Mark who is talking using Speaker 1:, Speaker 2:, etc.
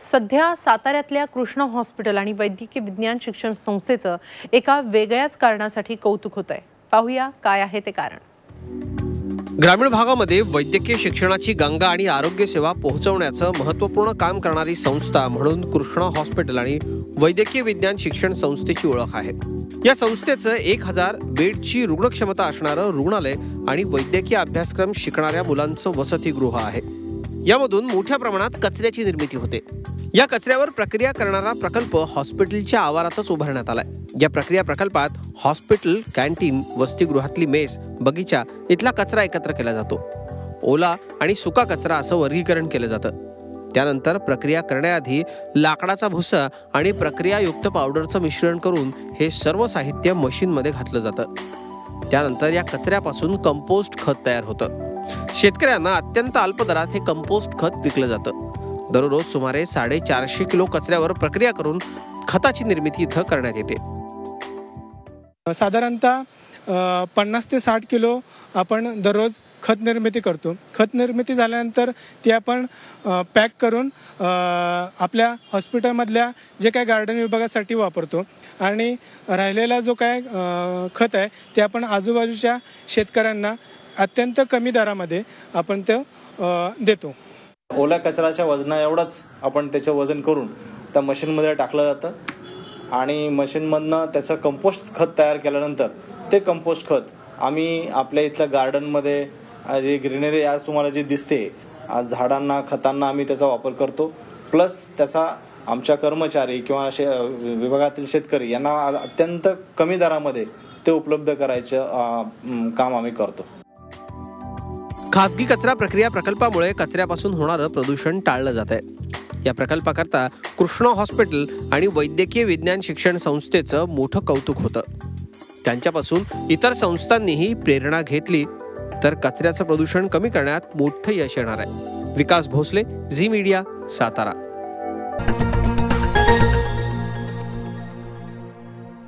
Speaker 1: सध्या साताऱ्यातल्या कृष्ण हॉस्पिटल आणि वैद्यकीय विज्ञान शिक्षण संस्थेचं एका वेगळ्याच कारणासाठी कौतुक होत आहे पाहूया काय आहे ते कारण.
Speaker 2: ग्रामीण भागामध्ये वैद्यकीय शिक्षणाची गंगा आणि आरोग्य सेवा पोहोचवण्याचं महत्त्वपूर्ण काम करणारी संस्था म्हणून कृष्णा हॉस्पिटल आणि वैद्यकीय विज्ञान शिक्षण संस्थेची ओळख आहे. या संस्थेचं एक हजार बेडची रुग्णक्षमता असणारं रुग्णालय आणि वैद्यकीय अभ्यासक्रम शिकणाऱ्या मुलांचं वसतिगृह आहे. यामधून मोठ्या प्रमाणात कचऱ्याची निर्मिती होते. या कचऱ्यावर प्रक्रिया करणारा प्रकल्प हॉस्पिटलच्या आवारातच उभारण्यात आलाय. या प्रक्रिया प्रकल्पात हॉस्पिटल कॅन्टीन वसतिगृहातली मेस बगीचा इथला कचरा एकत्र केला जातो. ओला आणि सुका कचरा असं वर्गीकरण केलं जातं. त्यानंतर प्रक्रिया करण्याआधी लाकडाचा भुसा आणि प्रक्रियायुक्त पावडरचं मिश्रण करून हे सर्व साहित्य मशीनमध्ये घातलं जातं. त्यानंतर या कचऱ्यापासून कंपोस्ट खत तयार होतं. शेतकऱ्यांना अत्यंत अल्प दरात हे कंपोस्ट खत विकलं जातं. दररोज सुमारे साडेचारशे किलो कचऱ्यावर प्रक्रिया करून खताची निर्मिती इथं करण्यात येते.
Speaker 3: साधारणतः पन्नास ते साठ किलो आपण दररोज खत निर्मिती करतो. खत निर्मिती झाल्यानंतर ती आपण पॅक करून आपल्या हॉस्पिटलमधल्या जे काय गार्डन विभागासाठी वापरतो. आणि राहिलेला जो काय खत आहे ते आपण आजूबाजूच्या शेतकऱ्यांना अत्यंत कमी दरामध्ये आपण ते देतो.
Speaker 4: ओल्या कचऱ्याच्या वजना एवढंच आपण त्याचं वजन करून त्या मशीनमध्ये टाकलं जातं. आणि मशीनमधनं त्याचं कंपोस्ट खत तयार केल्यानंतर ते कंपोस्ट खत आम्ही आपल्या इथल्या गार्डनमध्ये जे ग्रीनरी आज तुम्हाला जी दिसते आज झाडांना खतांना आम्ही त्याचा वापर करतो. प्लस त्याचा आमच्या कर्मचारी किंवा शे विभागातील शेतकरी यांना अत्यंत कमी दरामध्ये ते उपलब्ध करायचं काम आम्ही करतो.
Speaker 2: खासगी कचरा प्रक्रिया प्रकल्पामुळे कचऱ्यापासून होणारं प्रदूषण टाळलं जात आहे या प्रकल्पाकरता कृष्णा हॉस्पिटल आणि वैद्यकीय विज्ञान शिक्षण संस्थेचं मोठं कौतुक होतं. त्यांच्यापासून इतर संस्थांनीही प्रेरणा घेतली तर कचऱ्याचं प्रदूषण कमी करण्यात मोठं यश येणार आहे. Vikas Bhosale Zee media Satara.